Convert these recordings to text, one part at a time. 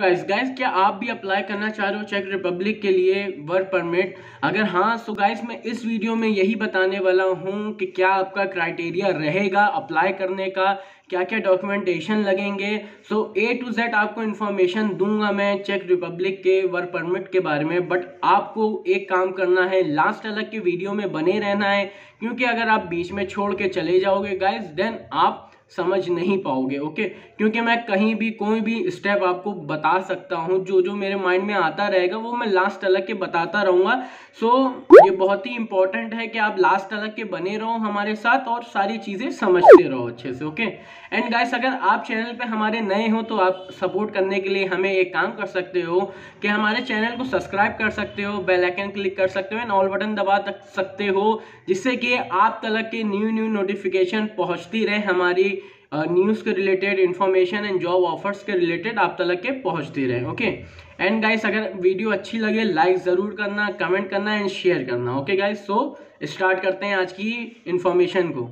Guys guys क्या आप भी अप्लाई करना चाह रहे हो चेक रिपब्लिक के लिए वर्क परमिट अगर हाँ तो गाइस मैं इस वीडियो में यही बताने वाला हूँ कि क्या आपका क्राइटेरिया रहेगा अप्लाई करने का क्या क्या डॉक्यूमेंटेशन लगेंगे? सो ए टू जेड आपको इन्फॉर्मेशन दूँगा मैं चेक रिपब्लिक के वर्क परमिट के बारे में बट आपको एक काम करना है लास्ट अलग के वीडियो में बने रहना है, क्योंकि अगर आप बीच में छोड़ के चले जाओगे गाइज़ देन आप समझ नहीं पाओगे ओके क्योंकि मैं कहीं भी कोई भी स्टेप आपको बता सकता हूँ जो जो मेरे माइंड में आता रहेगा वो मैं लास्ट अलग के बताता रहूँगा। सो so, ये बहुत ही इंपॉर्टेंट है कि आप लास्ट अलग के बने रहो हमारे साथ और सारी चीज़ें समझते रहो अच्छे से ओके एंड गाइस अगर आप चैनल पे हमारे नए हो तो आप सपोर्ट करने के लिए हमें एक काम कर सकते हो कि हमारे चैनल को सब्सक्राइब कर सकते हो बेल आइकन क्लिक कर सकते हो एंड ऑल बटन दबा सकते हो जिससे कि आप तलक के न्यू न्यू नोटिफिकेशन पहुँचती रहे हमारी न्यूज़ के related information and job offers के रिलेटेड आप तक के पहुँचते रहे ओके एंड गाइस अगर वीडियो अच्छी लगे लाइक ज़रूर करना कमेंट करना एंड शेयर करना ओके गाइस सो स्टार्ट करते हैं आज की इन्फॉर्मेशन को।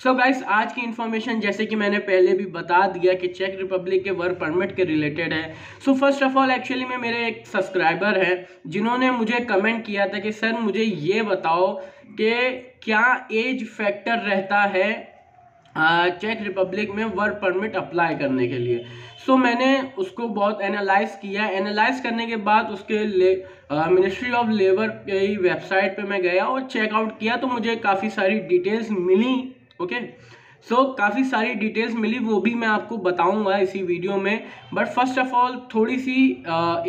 सो so गाइस आज की इन्फॉर्मेशन जैसे कि मैंने पहले भी बता दिया कि चेक रिपब्लिक के वर्क परमिट के रिलेटेड है। So first of all actually में मेरे एक सब्सक्राइबर हैं जिन्होंने मुझे कमेंट किया था कि सर मुझे ये बताओ कि क्या एज फैक्टर रहता है चेक रिपब्लिक में वर्क परमिट अप्लाई करने के लिए? सो so, मैंने उसको बहुत एनालाइज किया। एनालाइज करने के बाद उसके ले मिनिस्ट्री ऑफ़ लेबर की वेबसाइट पे मैं गया और चेकआउट किया तो मुझे काफ़ी सारी डिटेल्स मिली। ओके? सो so, काफ़ी सारी डिटेल्स मिली वो भी मैं आपको बताऊँगा इसी वीडियो में। बट फ़र्स्ट ऑफ़ ऑल थोड़ी सी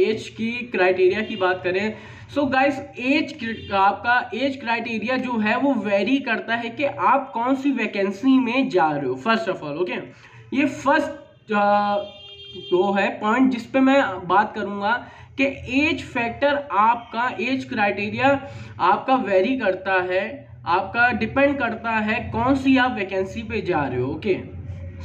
एज की क्राइटेरिया की बात करें। सो गाइस एज आपका एज क्राइटेरिया जो है वो वेरी करता है कि आप कौन सी वैकेंसी में जा रहे हो फ़र्स्ट ऑफ़ ऑल ओके ये फ़र्स्ट वो है पॉइंट जिस पे मैं बात करूँगा कि एज फैक्टर आपका एज क्राइटेरिया आपका वेरी करता है। आपका डिपेंड करता है कौन सी आप वैकेंसी पे जा रहे हो ओके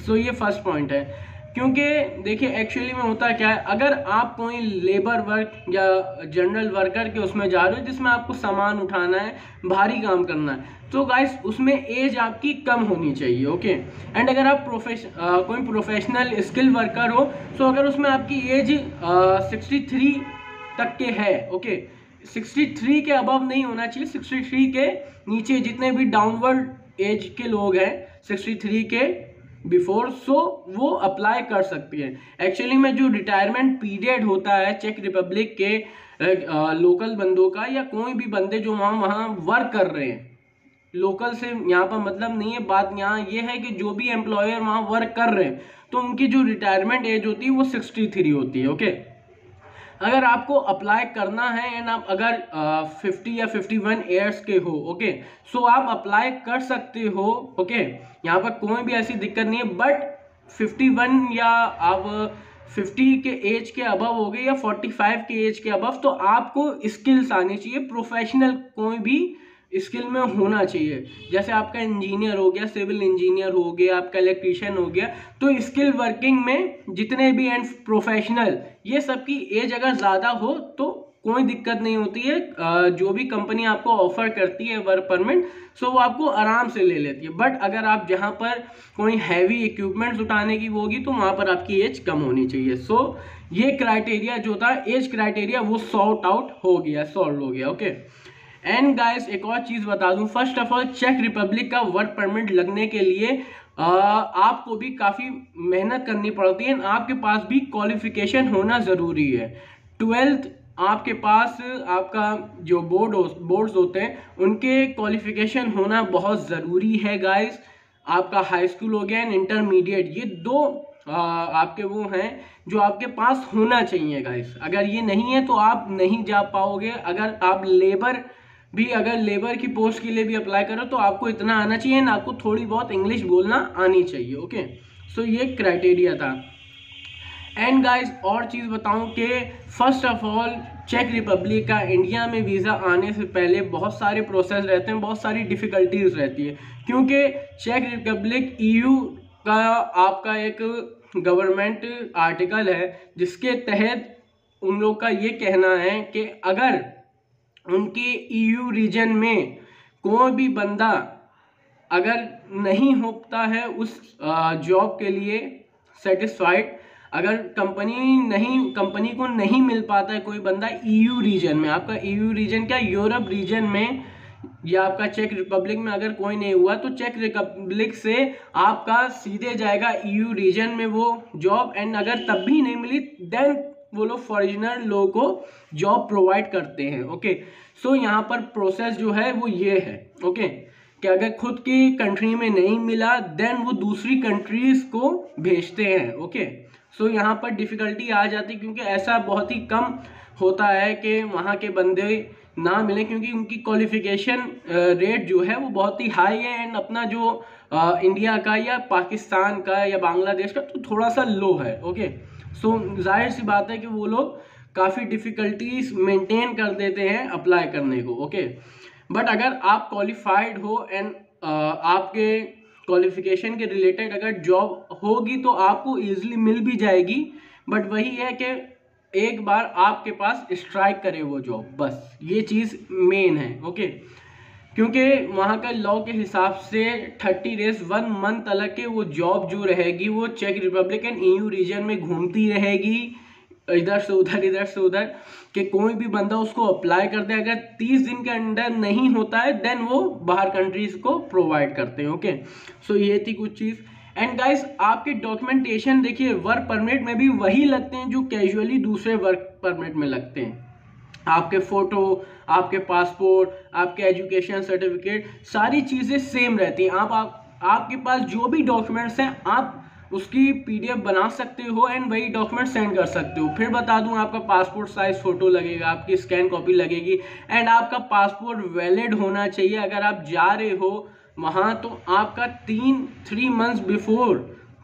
सो ये फ़र्स्ट पॉइंट है। क्योंकि देखिए एक्चुअली में होता क्या है अगर आप कोई लेबर वर्क या जनरल वर्कर के उसमें जा रहे हो जिसमें आपको सामान उठाना है भारी काम करना है तो गाइस उसमें एज आपकी कम होनी चाहिए ओके एंड अगर आप प्रोफेश आ, कोई प्रोफेशनल स्किल वर्कर हो तो अगर उसमें आपकी एज सिक्सटी थ्री तक के है ओके सिक्सटी थ्री के अबव नहीं होना चाहिए सिक्सटी थ्री के नीचे जितने भी डाउनवर्ड एज के लोग हैं सिक्सटी थ्री के बिफोर सो so, वो अप्लाई कर सकती है। एक्चुअली में जो रिटायरमेंट पीरियड होता है चेक रिपब्लिक के लोकल बंदों का या कोई भी बंदे जो वहाँ वहाँ वर्क कर रहे हैं। लोकल से यहाँ पर मतलब नहीं है बात यहाँ ये है कि जो भी एम्प्लॉयर वहाँ वर्क कर रहे हैं तो उनकी जो रिटायरमेंट एज होती है वो सिक्सटी थ्री होती है ओके अगर आपको अप्लाई करना है एंड आप अगर फिफ्टी या फिफ्टी वन ईयर्स के हो ओके सो आप अप्लाई कर सकते हो ओके यहाँ पर कोई भी ऐसी दिक्कत नहीं है बट फिफ्टी वन या आप फिफ्टी के एज के अबव हो गए या फोर्टी फाइव के एज के अबव तो आपको स्किल्स आनी चाहिए प्रोफेशनल कोई भी स्किल में होना चाहिए। जैसे आपका इंजीनियर हो गया, सिविल इंजीनियर हो गया, आपका इलेक्ट्रीशियन हो गया तो स्किल वर्किंग में जितने भी एंड प्रोफेशनल, ये सब की एज अगर ज़्यादा हो तो कोई दिक्कत नहीं होती है। जो भी कंपनी आपको ऑफ़र करती है वर्क परमिट, सो वो आपको आराम से ले लेती है। बट अगर आप जहाँ पर कोई हैवी इक्विपमेंट्स उठाने की होगी तो वहाँ पर आपकी एज कम होनी चाहिए। सो ये क्राइटेरिया जो था, एज क्राइटेरिया वो सॉर्ट आउट हो गया, सॉल्व हो गया, ओके? एंड गाइस एक और चीज़ बता दूँ। फ़र्स्ट ऑफ़ ऑल चेक रिपब्लिक का वर्क परमिट लगने के लिए आपको भी काफ़ी मेहनत करनी पड़ती है आपके पास भी क्वालिफिकेशन होना ज़रूरी है। ट्वेल्थ आपके पास आपका जो बोर्ड बोर्ड्स होते हैं उनके क्वालिफिकेशन होना बहुत ज़रूरी है गाइस आपका हाई स्कूल हो गया एंड इंटरमीडिएट ये दो आ, आपके वो हैं जो आपके पास होना चाहिए गाइस अगर ये नहीं है तो आप नहीं जा पाओगे। अगर आप लेबर भी अगर लेबर की पोस्ट के लिए भी अप्लाई करो तो आपको इतना आना चाहिए, ना आपको थोड़ी बहुत इंग्लिश बोलना आनी चाहिए ओके सो ये क्राइटेरिया था। एंड गाइस और चीज़ बताऊँ कि फ़र्स्ट ऑफ़ ऑल चेक रिपब्लिक का इंडिया में वीज़ा आने से पहले बहुत सारे प्रोसेस रहते हैं, बहुत सारी डिफ़िकल्टीज रहती है। क्योंकि चेक रिपब्लिक ईयू का आपका एक गवर्नमेंट आर्टिकल है, जिसके तहत उन लोग का ये कहना है कि अगर उनके ईयू रीजन में कोई भी बंदा अगर नहीं होता है उस जॉब के लिए सेटिस्फाइड अगर कंपनी नहीं कंपनी को नहीं मिल पाता है कोई बंदा ईयू रीजन में, आपका ईयू रीजन क्या यूरोप रीजन में या आपका चेक रिपब्लिक में अगर कोई नहीं हुआ तो चेक रिपब्लिक से आपका सीधे जाएगा ईयू रीजन में वो जॉब एंड अगर तब भी नहीं मिली देन वो लोग फॉरिजनर लोगों को जॉब प्रोवाइड करते हैं ओके सो यहाँ पर प्रोसेस जो है वो ये है ओके कि अगर खुद की कंट्री में नहीं मिला देन वो दूसरी कंट्रीज़ को भेजते हैं ओके सो यहाँ पर डिफ़िकल्टी आ जाती क्योंकि ऐसा बहुत ही कम होता है कि वहाँ के बंदे ना मिले क्योंकि उनकी क्वालिफिकेशन रेट जो है वो बहुत ही हाई है एंड अपना जो आ, इंडिया का या पाकिस्तान का या बांग्लादेश का तो थोड़ा सा लो है ओके सो ज़ाहिर सी बात है कि वो लोग काफ़ी डिफ़िकल्टीज मेंटेन कर देते हैं अप्लाई करने को ओके बट अगर आप क्वालिफाइड हो एंड आपके क्वालिफिकेशन के रिलेटेड अगर जॉब होगी तो आपको ईजिली मिल भी जाएगी। बट वही है कि एक बार आपके पास स्ट्राइक करे वो जॉब बस, ये चीज़ मेन है ओके क्योंकि वहाँ का लॉ के हिसाब से थर्टी डेज़ वन मंथ तक के वो जॉब जो रहेगी, वो चेक रिपब्लिक एंड ईयू रीजन में घूमती रहेगी, इधर से उधर, इधर से उधर, कि कोई भी बंदा उसको अप्लाई करते हैं। अगर तीस दिन के अंदर नहीं होता है देन वो बाहर कंट्रीज़ को प्रोवाइड करते हैं ओके सो ये थी कुछ चीज़। एंड गाइस आपके डॉक्यूमेंटेशन देखिए वर्क परमिट में भी वही लगते हैं जो कैजुअली दूसरे वर्क परमिट में लगते हैं। आपके फ़ोटो आपके पासपोर्ट आपके एजुकेशन सर्टिफिकेट सारी चीज़ें सेम रहती हैं। आप, आप आपके पास जो भी डॉक्यूमेंट्स हैं आप उसकी पीडीएफ बना सकते हो एंड वही डॉक्यूमेंट सेंड कर सकते हो। फिर बता दूँ आपका पासपोर्ट साइज़ फ़ोटो लगेगा आपकी स्कैन कॉपी लगेगी एंड आपका पासपोर्ट वैलिड होना चाहिए। अगर आप जा रहे हो वहाँ तो आपका तीन थ्री मंथ्स बिफोर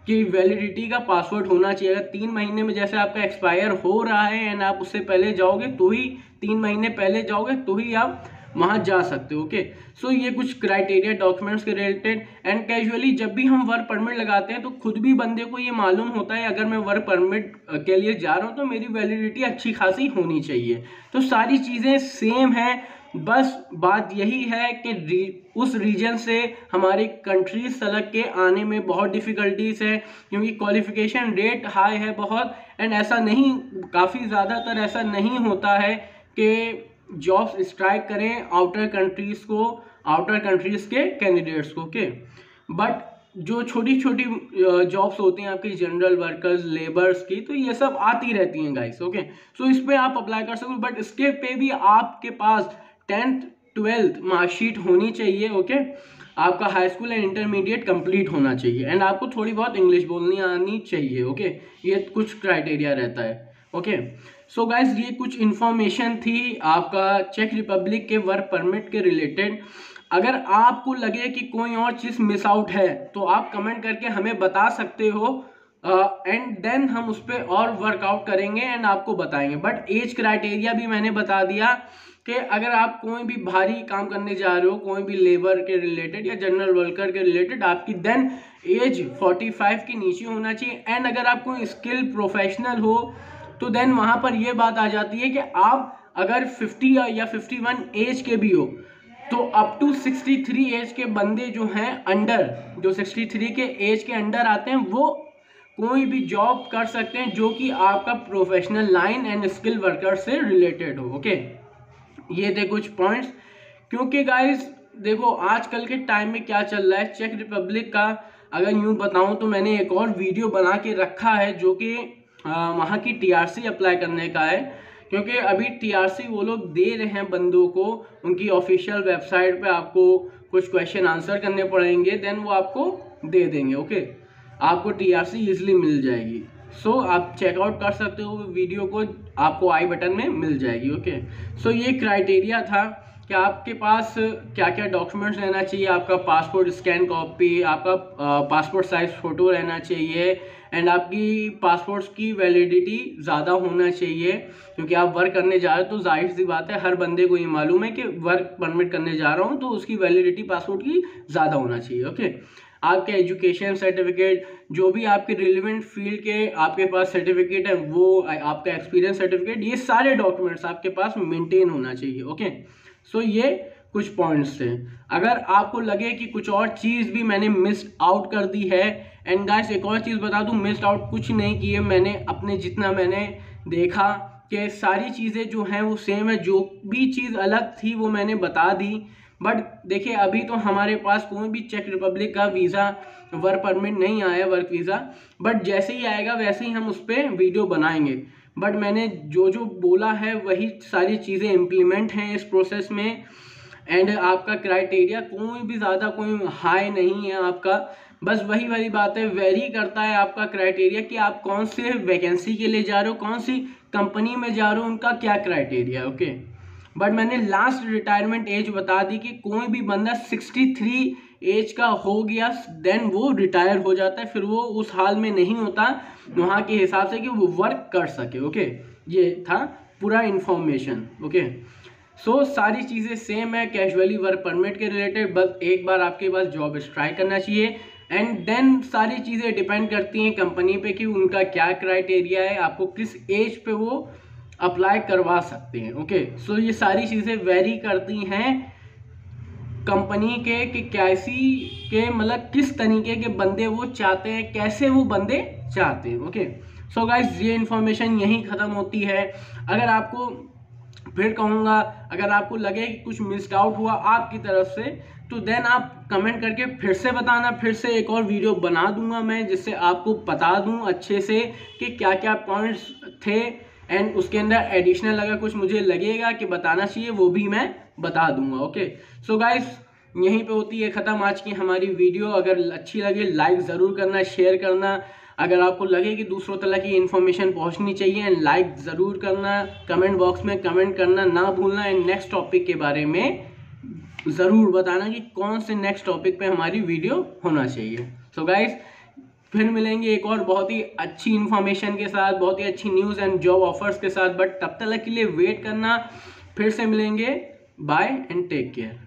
की वैलिडिटी का पासवर्ड होना चाहिए। अगर तीन महीने में जैसे आपका एक्सपायर हो रहा है एंड आप उससे पहले जाओगे तो ही तीन महीने पहले जाओगे तो ही आप वहाँ जा सकते हो ओके सो ये कुछ क्राइटेरिया डॉक्यूमेंट्स के रिलेटेड एंड कैजुअली जब भी हम वर्क परमिट लगाते हैं तो खुद भी बंदे को ये मालूम होता है अगर मैं वर्क परमिट के लिए जा रहा हूँ तो मेरी वैलिडिटी अच्छी खासी होनी चाहिए। तो सारी चीज़ें सेम है बस बात यही है कि री, उस रीजन से हमारे कंट्री सलग के आने में बहुत डिफ़िकल्टीज है क्योंकि क्वालिफिकेशन रेट हाई है बहुत एंड ऐसा नहीं काफ़ी ज़्यादातर ऐसा नहीं होता है कि जॉब्स स्ट्राइक करें आउटर कंट्रीज़ को आउटर कंट्रीज़ के कैंडिडेट्स को ओके बट जो छोटी छोटी जॉब्स होती हैं आपकी जनरल वर्कर्स लेबर्स की तो ये सब आती रहती हैं गाइस ओके सो इस पर आप अप्लाई कर सकते हो बट इसके पे भी आपके पास टेंथ ट्वेल्थ मार्कशीट होनी चाहिए ओके आपका high school and intermediate complete होना चाहिए एंड आपको थोड़ी बहुत इंग्लिश बोलनी आनी चाहिए ओके ये कुछ क्राइटेरिया रहता है ओके सो गाइज़ ये कुछ इन्फॉर्मेशन थी आपका चेक रिपब्लिक के वर्क परमिट के रिलेटेड अगर आपको लगे कि कोई और चीज़ मिस आउट है तो आप कमेंट करके हमें बता सकते हो। एंड uh, देन हम उस पर और वर्कआउट करेंगे एंड आपको बताएँगे। बट एज क्राइटेरिया भी मैंने बता दिया कि अगर आप कोई भी भारी काम करने जा रहे हो कोई भी लेबर के रिलेटेड या जनरल वर्कर के रिलेटेड आपकी देन एज 45 के नीचे होना चाहिए। एंड अगर आप कोई स्किल प्रोफेशनल हो तो देन वहाँ पर यह बात आ जाती है कि आप अगर 50 या 51 एज के भी हो तो अप टू 63 एज के बंदे जो हैं अंडर जो 63 के एज के अंडर आते हैं, वो कोई भी जॉब कर सकते हैं जो कि आपका professional line and skill worker से रिलेटेड हो ओके ये थे कुछ पॉइंट्स क्योंकि गाइस देखो, आजकल के टाइम में क्या चल रहा है? चेक रिपब्लिक का, अगर यूँ बताऊँ तो मैंने एक और वीडियो बना के रखा है जो कि वहाँ की टीआरसी अप्लाई करने का है क्योंकि अभी टीआरसी वो लोग दे रहे हैं बंदों को उनकी ऑफिशियल वेबसाइट पे आपको कुछ क्वेश्चन आंसर करने पड़ेंगे देन वो आपको दे देंगे ओके आपको टीआरसी इजीली मिल जाएगी। सो so, आप चेकआउट कर सकते हो वीडियो को आपको आई बटन में मिल जाएगी ओके सो so, ये क्राइटेरिया था। कि आपके पास क्या क्या डॉक्यूमेंट्स रहना चाहिए? आपका पासपोर्ट स्कैन कॉपी आपका पासपोर्ट साइज़ फ़ोटो रहना चाहिए एंड आपकी पासपोर्ट्स की वैलिडिटी ज़्यादा होना चाहिए क्योंकि आप वर्क करने जा रहे हो तो ज़ाहिर सी बात है हर बंदे को ये मालूम है कि वर्क परमिट करने जा रहा हूँ तो उसकी वैलिडिटी पासपोर्ट की ज़्यादा होना चाहिए ओके आपके एजुकेशन सर्टिफिकेट जो भी आपके रिलेवेंट फ़ील्ड के आपके पास सर्टिफिकेट है, वो, आपका एक्सपीरियंस सर्टिफिकेट ये सारे डॉक्यूमेंट्स आपके पास मेंटेन होना चाहिए ओके सो ये कुछ पॉइंट्स थे। अगर आपको लगे कि कुछ और चीज़ भी मैंने मिस आउट कर दी है एंड गाइस एक और चीज़ बता दूँ मिस आउट कुछ नहीं किए मैंने, अपने जितना मैंने देखा कि सारी चीज़ें जो हैं वो सेम है, जो भी चीज़ अलग थी वो मैंने बता दी। बट देखिए, अभी तो हमारे पास कोई भी चेक रिपब्लिक का वीज़ा वर्क परमिट नहीं आया वर्क वीज़ा बट जैसे ही आएगा, वैसे ही हम उस पर वीडियो बनाएँगे। बट मैंने जो जो बोला है, वही सारी चीज़ें इम्प्लीमेंट हैं इस प्रोसेस में। एंड आपका क्राइटेरिया कोई भी ज़्यादा कोई हाई नहीं है आपका। बस वही वाली बात है वेरी करता है आपका क्राइटेरिया कि आप कौन से वैकेंसी के लिए जा रहे हो, कौन सी कंपनी में जा रहे हो, उनका क्या क्राइटेरिया ओके बट मैंने लास्ट रिटायरमेंट एज बता दी कि कोई भी बंदा 63 एज का हो गया देन वो रिटायर हो जाता है, फिर वो उस हाल में नहीं होता, वहाँ के हिसाब से कि वो वर्क कर सके ओके ये था पूरा इन्फॉर्मेशन ओके सो सारी चीज़ें सेम है कैजुअली वर्क परमिट के रिलेटेड बस एक बार आपके पास जॉब ट्राई करना चाहिए एंड देन सारी चीज़ें डिपेंड करती हैं कंपनी पे कि उनका क्या क्राइटेरिया है, आपको किस एज पे वो अप्लाई करवा सकते हैं ओके सो ये सारी चीज़ें वेरी करती हैं कंपनी के कि कैसी, के मतलब किस तरीके के बंदे वो चाहते हैं, कैसे वो बंदे चाहते हैं ओके सो गाइज़ ये इन्फॉर्मेशन यहीं ख़त्म होती है। अगर आपको, फिर कहूँगा, अगर आपको लगे कि कुछ मिस्ड आउट हुआ आपकी तरफ़ से तो देन आप कमेंट करके फिर से बताना, फिर से एक और वीडियो बना दूँगा मैं, जिससे आपको बता दूँ अच्छे से कि क्या क्या पॉइंट्स थे एंड उसके अंदर एडिशनल अगर कुछ मुझे लगेगा कि बताना चाहिए, वो भी मैं बता दूँगा ओके सो गाइस यहीं पे होती है ख़त्म आज की हमारी वीडियो अगर अच्छी लगे लाइक ज़रूर करना शेयर करना। अगर आपको लगे कि दूसरों तरह की इन्फॉर्मेशन पहुंचनी चाहिए एंड लाइक ज़रूर करना। कमेंट बॉक्स में कमेंट करना ना भूलना। एंड नेक्स्ट टॉपिक के बारे में ज़रूर बताना कि कौन से नेक्स्ट टॉपिक पे हमारी वीडियो होना चाहिए। सो so गाइस फिर मिलेंगे एक और बहुत ही अच्छी इन्फॉर्मेशन के साथ, बहुत ही अच्छी न्यूज़ एंड जॉब ऑफर्स के साथ बट तब तक के लिए वेट करना। फिर से मिलेंगे। Bye and take care